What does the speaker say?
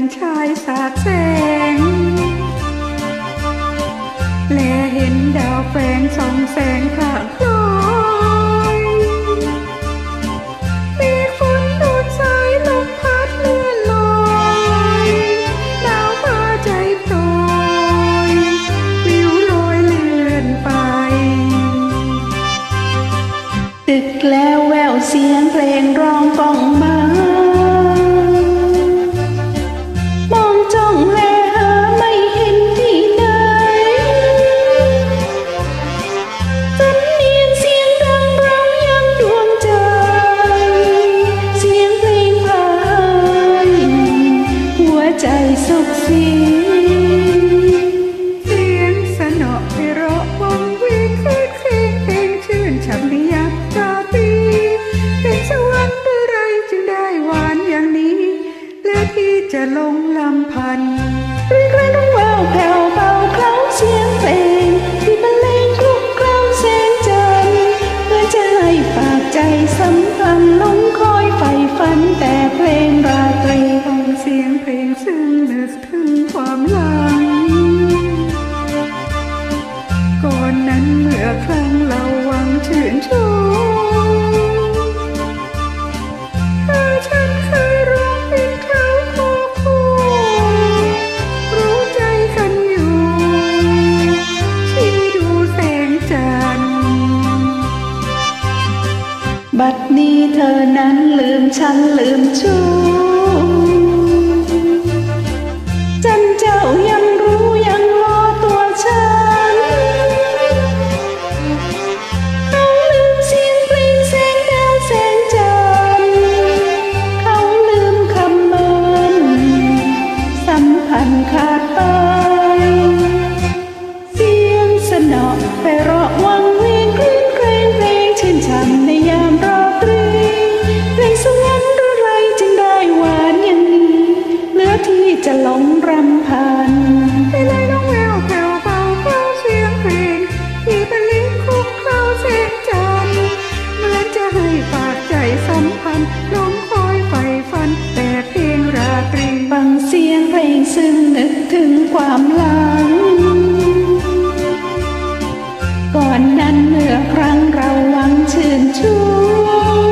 นชายสาดแสง แลเห็นดาวแฝงส่องแสงข้าง สีเสียงสนอไปเราะวงเวียนคลืดคลีเพลงชื่นฉับนิยับตาปีเป็นสวรรค์หรือไรจึงได้หวานอย่างนี้เลือที่จะลงลำพันธ์รีกร้องแววแผ่วเบาเคล้าเสียงเพลงที่บรรเลงคลุกเคล้าแสงจันทร์เพื่อจะให้ฝากใจสัมพันธ์ลงคอยใฝ่ฝันแต่ ยงเพลงซึ่งนึกถึงความหลัง ก่อนนั้นเมื่อครั้งเราหวังชื่นชมเธอฉันเคยร้องเพลงเขาโคคู่รู้ใจกันอยู่ที่ดูแสงจันทร์บัดนี้เธอนั้นลืมฉันลืมชู้ นแต่เพียงราตรีบางเสียงเพลงซึ่งนึกถึงความหลัง ก่อนนั้นเมื่อครั้งเราหวังชื่นชม